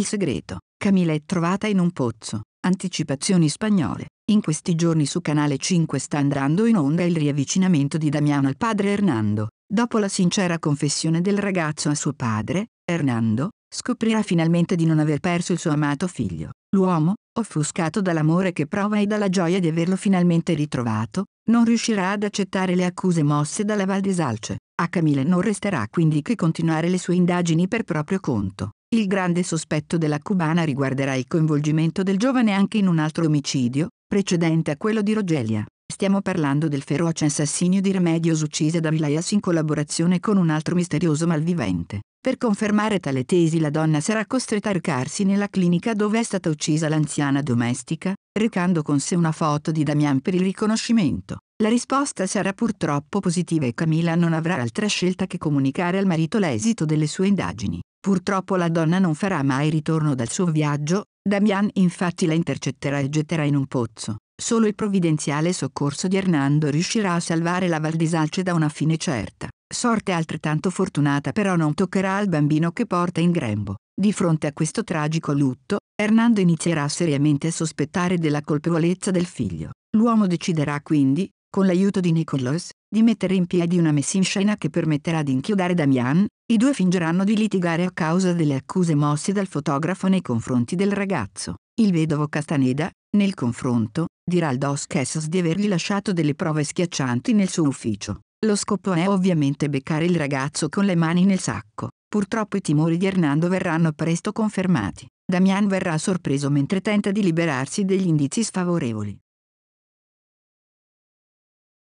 Il segreto. Camila è trovata in un pozzo. Anticipazioni spagnole. In questi giorni su Canale 5 sta andando in onda il riavvicinamento di Damiano al padre Hernando. Dopo la sincera confessione del ragazzo a suo padre, Hernando, scoprirà finalmente di non aver perso il suo amato figlio. L'uomo, offuscato dall'amore che prova e dalla gioia di averlo finalmente ritrovato, non riuscirà ad accettare le accuse mosse dalla Val di Salce. A Camille non resterà quindi che continuare le sue indagini per proprio conto. Il grande sospetto della cubana riguarderà il coinvolgimento del giovane anche in un altro omicidio, precedente a quello di Rogelia. Stiamo parlando del feroce assassinio di Remedios uccisa da Vilayas in collaborazione con un altro misterioso malvivente. Per confermare tale tesi la donna sarà costretta a recarsi nella clinica dove è stata uccisa l'anziana domestica, recando con sé una foto di Damian per il riconoscimento. La risposta sarà purtroppo positiva e Camilla non avrà altra scelta che comunicare al marito l'esito delle sue indagini. Purtroppo la donna non farà mai ritorno dal suo viaggio, Damian infatti la intercetterà e getterà in un pozzo. Solo il provvidenziale soccorso di Hernando riuscirà a salvare la Val di Salce da una fine certa. Sorte altrettanto fortunata però non toccherà al bambino che porta in grembo. Di fronte a questo tragico lutto, Hernando inizierà seriamente a sospettare della colpevolezza del figlio. L'uomo deciderà quindi, con l'aiuto di Nicholas, di mettere in piedi una messa in scena che permetterà di inchiodare Damian, i due fingeranno di litigare a causa delle accuse mosse dal fotografo nei confronti del ragazzo. Il vedovo Castaneda, nel confronto, dirà al Dos Quesos di avergli lasciato delle prove schiaccianti nel suo ufficio. Lo scopo è ovviamente beccare il ragazzo con le mani nel sacco. Purtroppo i timori di Hernando verranno presto confermati. Damian verrà sorpreso mentre tenta di liberarsi degli indizi sfavorevoli.